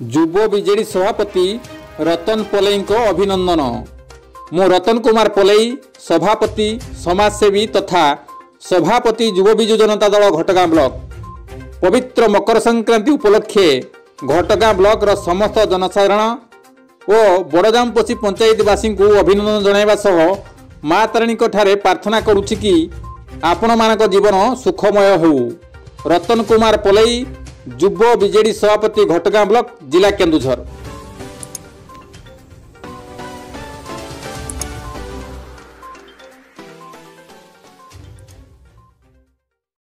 ଯୁବ ବିଜେଡି ସଭାପତି ରତନ ପଲେଇଙ୍କ ଅଭିନନ୍ଦନ। ମୁଁ ରତନ କୁମାର ପଲେଇ ସଭାପତି ସମାଜସେବୀ ତଥା ସଭାପତି ଯୁବ ବିଜୁ ଜନତା ଦଳ ଘଟଗାଁ ବ୍ଲକ। ପବିତ୍ର ମକର ସଂକ୍ରାନ୍ତି ଉପଲକ୍ଷେ ଘଟଗାଁ ବ୍ଲକର ସମସ୍ତ ଜନସାଧାରଣ ଓ ବଡ଼ଜାମପୋଷି ପଞ୍ଚାୟତବାସୀଙ୍କୁ ଅଭିନନ୍ଦନ ଜଣାଇବା ସହ ମା ତାରିଣୀଙ୍କ ଠାରେ ପ୍ରାର୍ଥନା କରୁଛି କି ଆପଣମାନଙ୍କ ଜୀବନ ସୁଖମୟ ହେଉ। ରତନ କୁମାର ପଲେଇ ଯୁବ ବିଜେଡି ସଭାପତି ଘଟଗାଁ ବ୍ଲକ ଜିଲ୍ଲା କେନ୍ଦୁଝର।